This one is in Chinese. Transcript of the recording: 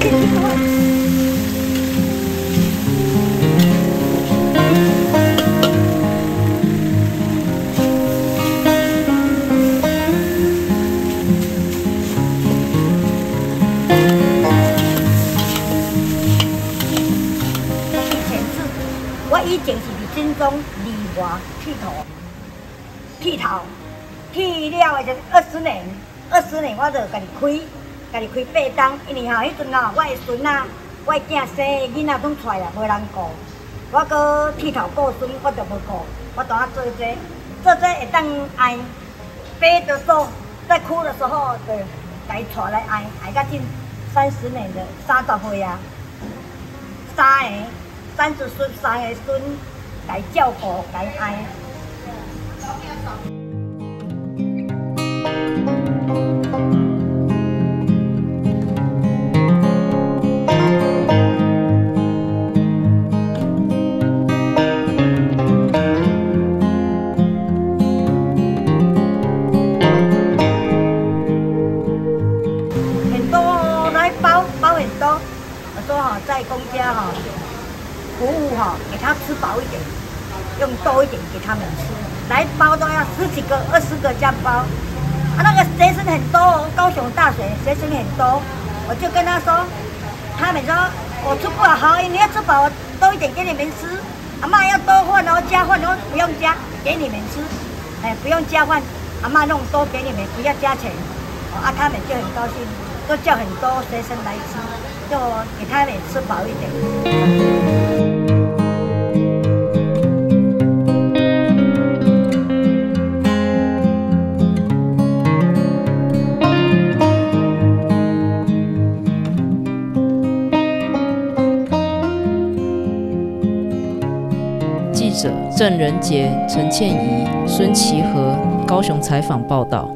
进去就会。以前是，我以前是伫军中里外剃头，剃头，剃了的就是二十年，二十年我就家己开，家己开八档，因为吼迄阵吼我的孙仔，我的囝生囡仔拢出来啊，无人顾，我搁剃头顾孙，我就无顾，我当啊做这，做这会当爱，背着手在哭的时候就家己带来爱，爱到近三十年的三十岁啊。三个，三十孙，三个孙，该照顾，该爱。包包很多，我说哈、在公家哈、服务哈、给他吃饱一点，用多一点给他们吃，来包都要十几个、二十个这样包。啊，那个学生很多哦，高雄大学学生很多，我就跟他说，他们说我吃不好，你要吃饱，多一点给你们吃。阿妈要多饭哦，加饭哦，不用加，给你们吃，哎，不用加饭，阿妈弄多给你们，不要加钱。哦啊，他们就很高兴，都叫很多学生来吃，就给他们吃饱一点。记者郑仁杰、陈倩怡、孙其和高雄采访报道。